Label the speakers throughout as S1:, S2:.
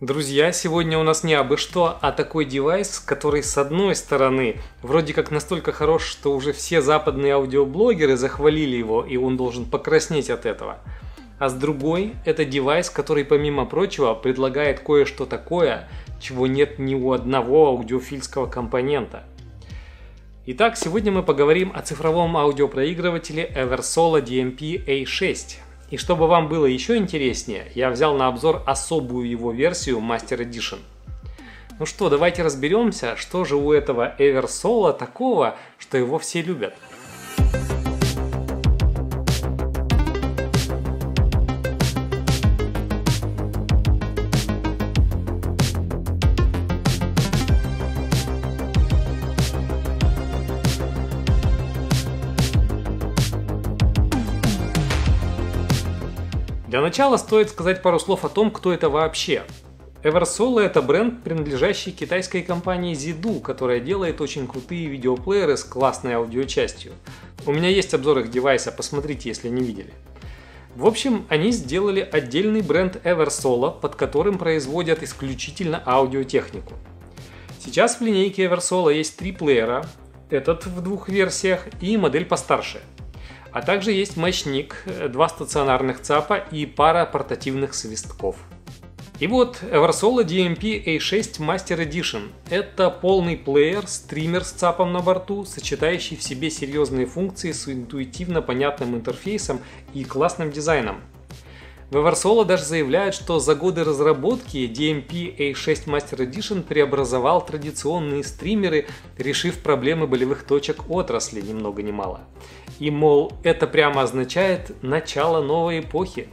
S1: Друзья, сегодня у нас не абы что, а такой девайс, который с одной стороны вроде как настолько хорош, что уже все западные аудиоблогеры захвалили его, и он должен покраснеть от этого. А с другой, это девайс, который помимо прочего предлагает кое-что такое, чего нет ни у одного аудиофильского компонента. Итак, сегодня мы поговорим о цифровом аудиопроигрывателе Eversolo DMP A6. И чтобы вам было еще интереснее, я взял на обзор особую его версию Master Edition. Ну что, давайте разберемся, что же у этого Eversolo такого, что его все любят. Для начала стоит сказать пару слов о том, кто это вообще. Eversolo – это бренд, принадлежащий китайской компании Zidu, которая делает очень крутые видеоплееры с классной аудиочастью. У меня есть обзор их девайса, посмотрите, если не видели. В общем, они сделали отдельный бренд Eversolo, под которым производят исключительно аудиотехнику. Сейчас в линейке Eversolo есть три плеера, этот в двух версиях и модель постарше – а также есть мощник, два стационарных ЦАПа и пара портативных свистков. И вот Eversolo DMP A6 Master Edition. Это полный плеер, стример с ЦАПом на борту, сочетающий в себе серьезные функции с интуитивно понятным интерфейсом и классным дизайном. В Eversolo даже заявляют, что за годы разработки DMP A6 Master Edition преобразовал традиционные стримеры, решив проблемы болевых точек отрасли ни много ни мало. И мол, это прямо означает начало новой эпохи.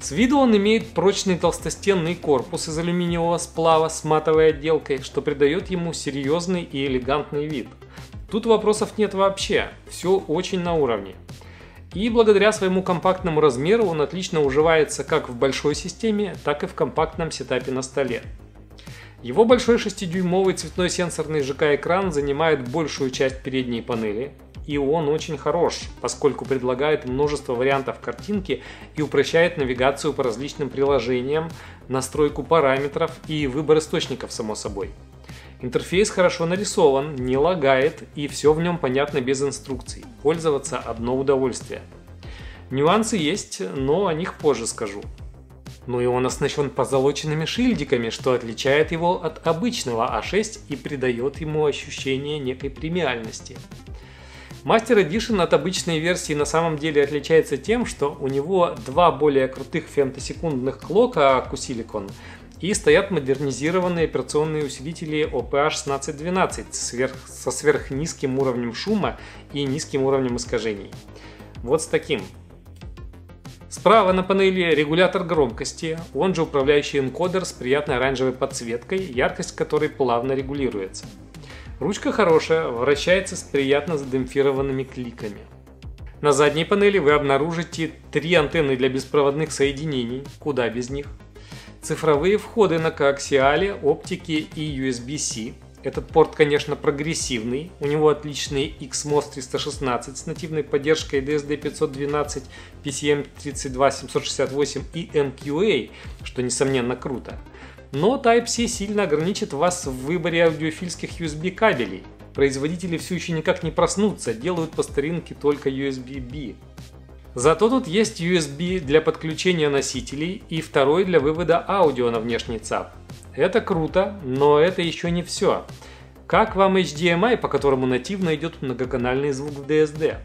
S1: С виду он имеет прочный толстостенный корпус из алюминиевого сплава с матовой отделкой, что придает ему серьезный и элегантный вид. Тут вопросов нет вообще, все очень на уровне. И благодаря своему компактному размеру он отлично уживается как в большой системе, так и в компактном сетапе на столе. Его большой 6-дюймовый цветной сенсорный ЖК-экран занимает большую часть передней панели, и он очень хорош, поскольку предлагает множество вариантов картинки и упрощает навигацию по различным приложениям, настройку параметров и выбор источников само собой. Интерфейс хорошо нарисован, не лагает и все в нем понятно без инструкций. Пользоваться одно удовольствие. Нюансы есть, но о них позже скажу. Ну и он оснащен позолоченными шильдиками, что отличает его от обычного А6 и придает ему ощущение некой премиальности. Master Edition от обычной версии на самом деле отличается тем, что у него два более крутых фемтосекундных клока Q-Silicon и стоят модернизированные операционные усилители OPH1612 сверх, со сверхнизким уровнем шума и низким уровнем искажений. Вот с таким. Справа на панели регулятор громкости, он же управляющий энкодер с приятной оранжевой подсветкой, яркость которой плавно регулируется. Ручка хорошая, вращается с приятно задемпфированными кликами. На задней панели вы обнаружите три антенны для беспроводных соединений, куда без них. Цифровые входы на коаксиале, оптике и USB-C. Этот порт, конечно, прогрессивный. У него отличный XMOS 316 с нативной поддержкой DSD 512, PCM 32768 и MQA, что несомненно круто. Но Type-C сильно ограничит вас в выборе аудиофильских USB кабелей. Производители все еще никак не проснутся, делают по старинке только USB-B. Зато тут есть USB для подключения носителей и второй для вывода аудио на внешний ЦАП. Это круто, но это еще не все. Как вам HDMI, по которому нативно идет многоканальный звук в DSD?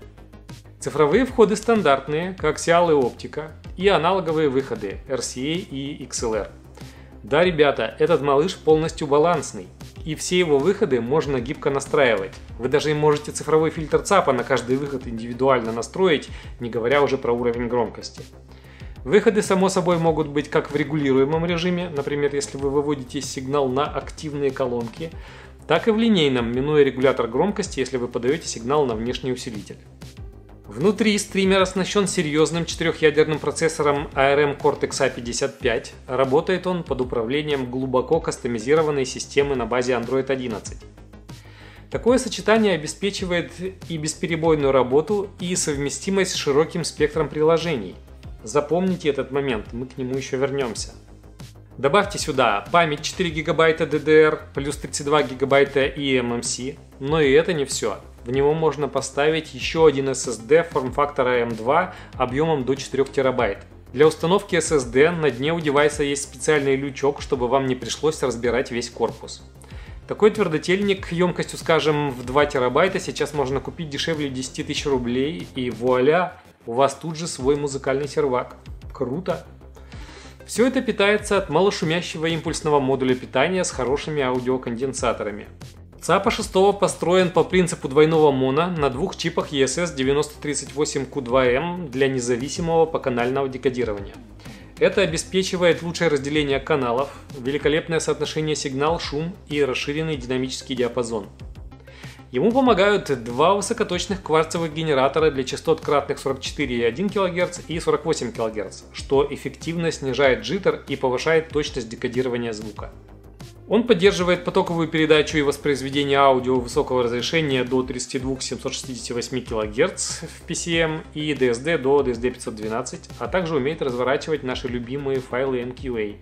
S1: Цифровые входы стандартные, коаксиал и оптика, и аналоговые выходы RCA и XLR. Да, ребята, этот малыш полностью балансный, и все его выходы можно гибко настраивать. Вы даже можете цифровой фильтр ЦАПа на каждый выход индивидуально настроить, не говоря уже про уровень громкости. Выходы, само собой, могут быть как в регулируемом режиме, например, если вы выводите сигнал на активные колонки, так и в линейном, минуя регулятор громкости, если вы подаете сигнал на внешний усилитель. Внутри стример оснащен серьезным четырехъядерным процессором ARM Cortex A55. Работает он под управлением глубоко кастомизированной системы на базе Android 11. Такое сочетание обеспечивает и бесперебойную работу, и совместимость с широким спектром приложений. Запомните этот момент, мы к нему еще вернемся. Добавьте сюда память 4 гигабайта DDR плюс 32 гигабайта eMMC, но и это не все. В него можно поставить еще один SSD форм-фактора M2 объемом до 4 терабайт. Для установки SSD на дне у девайса есть специальный лючок, чтобы вам не пришлось разбирать весь корпус. Такой твердотельник емкостью, скажем, в 2 терабайта сейчас можно купить дешевле 10 тысяч рублей, и вуаля, у вас тут же свой музыкальный сервак. Круто! Все это питается от малошумящего импульсного модуля питания с хорошими аудиоконденсаторами. ЦАПа 6 построен по принципу двойного моно на двух чипах ESS 9038Q2M для независимого поканального декодирования. Это обеспечивает лучшее разделение каналов, великолепное соотношение сигнал-шум и расширенный динамический диапазон. Ему помогают два высокоточных кварцевых генератора для частот кратных 44,1 кГц и 48 кГц, что эффективно снижает джиттер и повышает точность декодирования звука. Он поддерживает потоковую передачу и воспроизведение аудио высокого разрешения до 32-768 кГц в PCM и DSD до DSD512, а также умеет разворачивать наши любимые файлы MQA.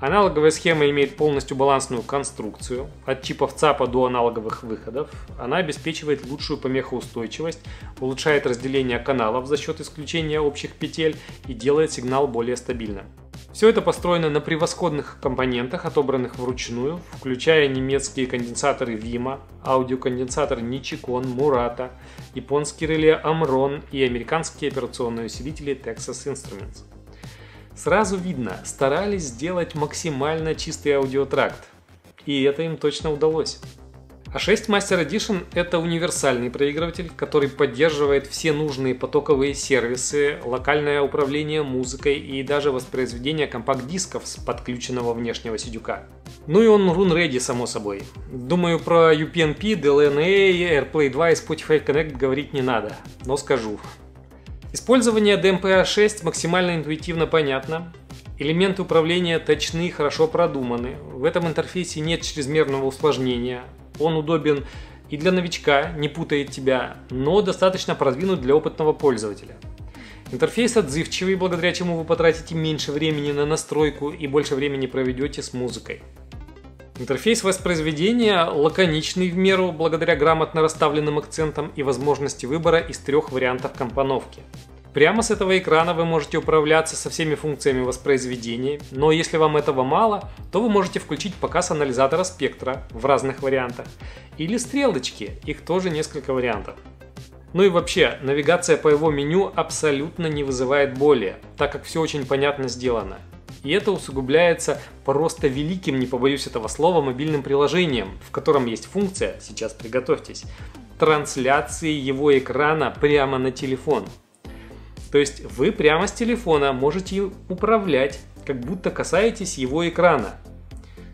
S1: Аналоговая схема имеет полностью балансную конструкцию, от чипов ЦАПа до аналоговых выходов. Она обеспечивает лучшую помехоустойчивость, улучшает разделение каналов за счет исключения общих петель и делает сигнал более стабильным. Все это построено на превосходных компонентах, отобранных вручную, включая немецкие конденсаторы Vima, аудиоконденсатор Nichicon, Murata, японский реле Amron и американские операционные усилители Texas Instruments. Сразу видно, старались сделать максимально чистый аудиотракт, и это им точно удалось. А6 Master Edition – это универсальный проигрыватель, который поддерживает все нужные потоковые сервисы, локальное управление музыкой и даже воспроизведение компакт-дисков с подключенного внешнего сидюка. Ну и он run ready, само собой. Думаю, про UPnP, DLNA, AirPlay 2 и Spotify Connect говорить не надо, но скажу. Использование DMPA6 максимально интуитивно понятно, Элементы управления точны и хорошо продуманы. В этом интерфейсе нет чрезмерного усложнения. Он удобен и для новичка, не путает тебя, но достаточно продвинут для опытного пользователя. Интерфейс отзывчивый, благодаря чему вы потратите меньше времени на настройку и больше времени проведете с музыкой. Интерфейс воспроизведения лаконичный в меру, благодаря грамотно расставленным акцентам и возможности выбора из трех вариантов компоновки. Прямо с этого экрана вы можете управляться со всеми функциями воспроизведения, но если вам этого мало, то вы можете включить показ анализатора спектра в разных вариантах. Или стрелочки, их тоже несколько вариантов. Ну и вообще, навигация по его меню абсолютно не вызывает боли, так как все очень понятно сделано. И это усугубляется просто великим, не побоюсь этого слова, мобильным приложением, в котором есть функция, сейчас приготовьтесь, трансляции его экрана прямо на телефон – то есть вы прямо с телефона можете управлять, как будто касаетесь его экрана.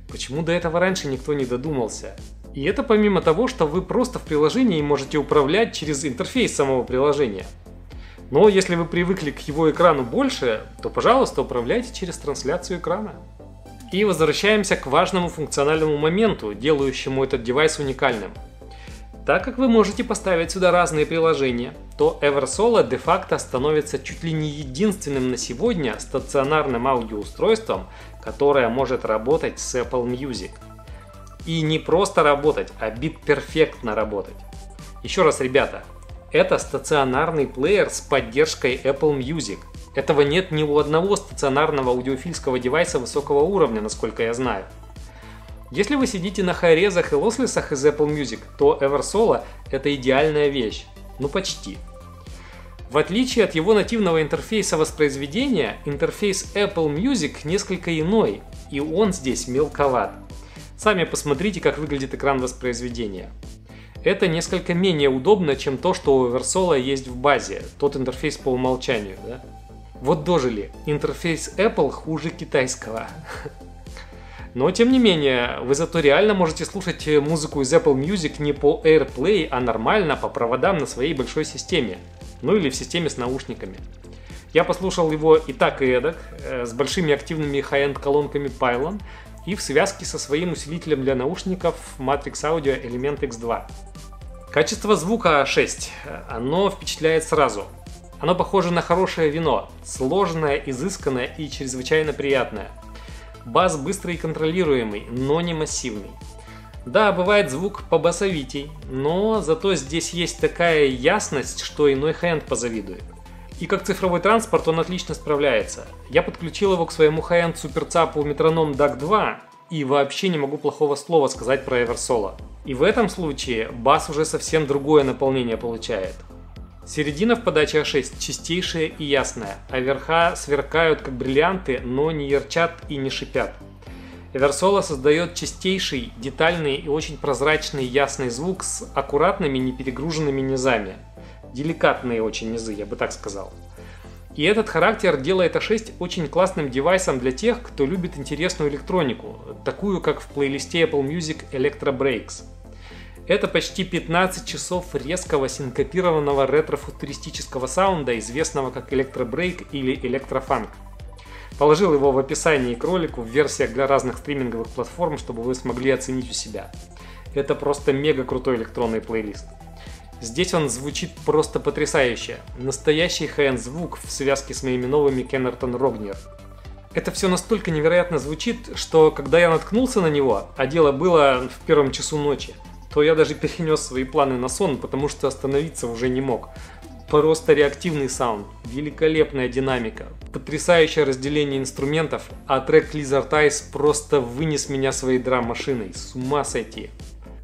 S1: Почему до этого раньше никто не додумался? И это помимо того, что вы просто в приложении можете управлять через интерфейс самого приложения. Но если вы привыкли к его экрану больше, то, пожалуйста, управляйте через трансляцию экрана. И возвращаемся к важному функциональному моменту, делающему этот девайс уникальным – так как вы можете поставить сюда разные приложения, то Eversolo де-факто становится чуть ли не единственным на сегодня стационарным аудиоустройством, которое может работать с Apple Music. И не просто работать, а бит-перфектно работать. Еще раз, ребята, это стационарный плеер с поддержкой Apple Music. Этого нет ни у одного стационарного аудиофильского девайса высокого уровня, насколько я знаю. Если вы сидите на хайрезах и лослесах из Apple Music, то Eversolo это идеальная вещь. Ну почти. В отличие от его нативного интерфейса воспроизведения, интерфейс Apple Music несколько иной, и он здесь мелковат. Сами посмотрите, как выглядит экран воспроизведения. Это несколько менее удобно, чем то, что у Eversolo есть в базе, тот интерфейс по умолчанию. Да? Вот дожили, интерфейс Apple хуже китайского. Но, тем не менее, вы зато реально можете слушать музыку из Apple Music не по AirPlay, а нормально по проводам на своей большой системе. Ну или в системе с наушниками. Я послушал его и так, и эдак, э, с большими активными high-end колонками Pylon и в связке со своим усилителем для наушников Matrix Audio Element X2. Качество звука 6. Оно впечатляет сразу. Оно похоже на хорошее вино, сложное, изысканное и чрезвычайно приятное – Бас быстрый и контролируемый, но не массивный. Да, бывает звук побасовитей, но зато здесь есть такая ясность, что иной хай позавидует. И как цифровой транспорт он отлично справляется. Я подключил его к своему high-end суперцапу метроном DAC 2 и вообще не могу плохого слова сказать про Eversolo. И в этом случае бас уже совсем другое наполнение получает. Середина в подаче А6 чистейшая и ясная, а верха сверкают как бриллианты, но не ярчат и не шипят. Eversolo создает чистейший, детальный и очень прозрачный ясный звук с аккуратными, не перегруженными низами. Деликатные очень низы, я бы так сказал. И этот характер делает A6 очень классным девайсом для тех, кто любит интересную электронику, такую как в плейлисте Apple Music Electro Breaks. Это почти 15 часов резкого синкопированного ретро-футуристического саунда, известного как электробрейк или электрофанк. Положил его в описании к ролику в версиях для разных стриминговых платформ, чтобы вы смогли оценить у себя. Это просто мега крутой электронный плейлист. Здесь он звучит просто потрясающе. Настоящий хай звук в связке с моими новыми Кеннертон Рогнер. Это все настолько невероятно звучит, что когда я наткнулся на него, а дело было в первом часу ночи, то я даже перенес свои планы на сон, потому что остановиться уже не мог. Просто реактивный саунд, великолепная динамика, потрясающее разделение инструментов, а трек Lizard Eyes просто вынес меня своей драм-машиной, с ума сойти.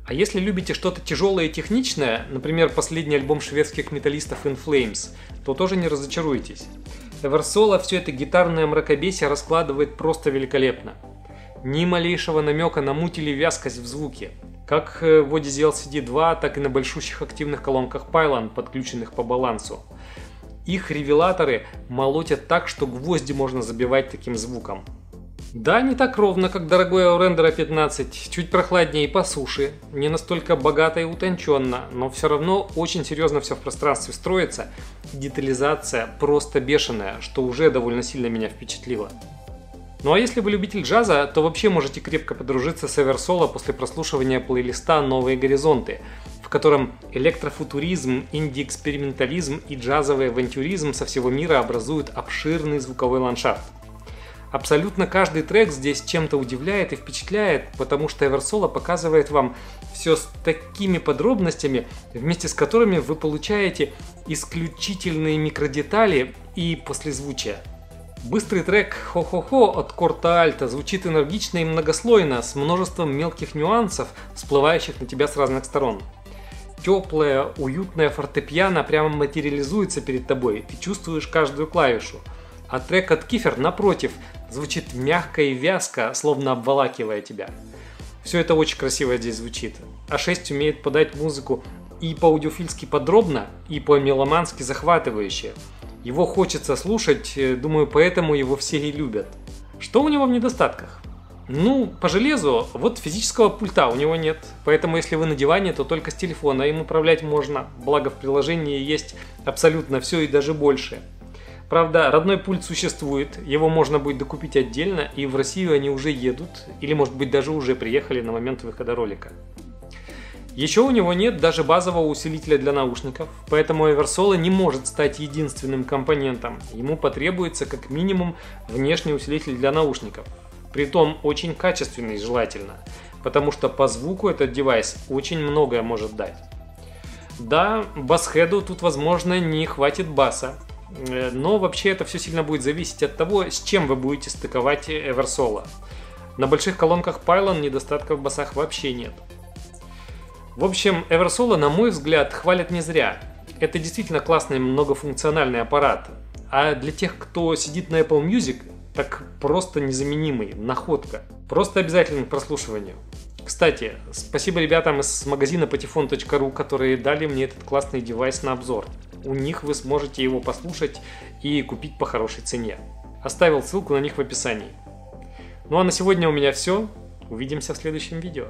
S1: А если любите что-то тяжелое и техничное, например, последний альбом шведских металлистов In Flames, то тоже не разочаруйтесь. Эверсола все это гитарное мракобесие раскладывает просто великолепно. Ни малейшего намека на муть или вязкость в звуке. Как э, в Odyssey LCD2, так и на большущих активных колонках Pylon, подключенных по балансу. Их ревелаторы молотят так, что гвозди можно забивать таким звуком. Да, не так ровно, как дорогой Aurendra 15, чуть прохладнее и по суше, не настолько богато и утонченно, но все равно очень серьезно все в пространстве строится, детализация просто бешеная, что уже довольно сильно меня впечатлило. Ну а если вы любитель джаза, то вообще можете крепко подружиться с Эверсоло после прослушивания плейлиста «Новые горизонты», в котором электрофутуризм, инди-экспериментализм и джазовый авантюризм со всего мира образуют обширный звуковой ландшафт. Абсолютно каждый трек здесь чем-то удивляет и впечатляет, потому что Эверсоло показывает вам все с такими подробностями, вместе с которыми вы получаете исключительные микродетали и послезвучие. Быстрый трек «Хо-хо-хо» от Корта Альта звучит энергично и многослойно, с множеством мелких нюансов, всплывающих на тебя с разных сторон. Теплая, уютная фортепиано прямо материализуется перед тобой, ты чувствуешь каждую клавишу. А трек от Кифер, напротив, звучит мягко и вязко, словно обволакивая тебя. Все это очень красиво здесь звучит. А6 умеет подать музыку и по-аудиофильски подробно, и по-меломански захватывающе – его хочется слушать, э, думаю, поэтому его все и любят. Что у него в недостатках? Ну, по железу, вот физического пульта у него нет. Поэтому, если вы на диване, то только с телефона им управлять можно. Благо в приложении есть абсолютно все и даже больше. Правда, родной пульт существует, его можно будет докупить отдельно, и в Россию они уже едут, или может быть даже уже приехали на момент выхода ролика. Еще у него нет даже базового усилителя для наушников, поэтому Eversolo не может стать единственным компонентом. Ему потребуется как минимум внешний усилитель для наушников. Притом очень качественный желательно, потому что по звуку этот девайс очень многое может дать. Да, басхеду тут возможно не хватит баса, э, но вообще это все сильно будет зависеть от того, с чем вы будете стыковать Eversolo. На больших колонках Pylon недостатков в басах вообще нет. В общем, Eversolo, на мой взгляд, хвалят не зря. Это действительно классный многофункциональный аппарат. А для тех, кто сидит на Apple Music, так просто незаменимый, находка. Просто обязательно к прослушиванию. Кстати, спасибо ребятам из магазина patefon.ru, которые дали мне этот классный девайс на обзор. У них вы сможете его послушать и купить по хорошей цене. Оставил ссылку на них в описании. Ну а на сегодня у меня все. Увидимся в следующем видео.